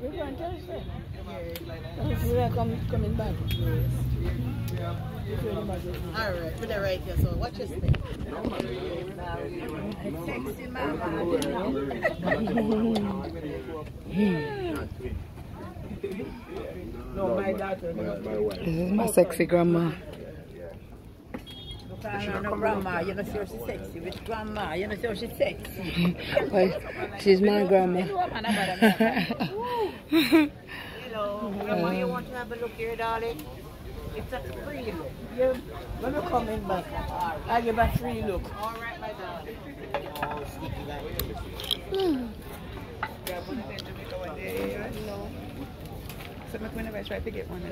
We are coming back. All right, right here. So watch your step. Sexy No, my daughter. This is my sexy grandma. No, no, grandma, you know, how she's sexy. With grandma, you know, how she's sexy. Well, she's my grandma. Hello, grandma, you want to have a look here, darling? It's a free look. Yeah, when come in, back, I give a free look. All right, my darling. Oh, sneaky So going to try to get one.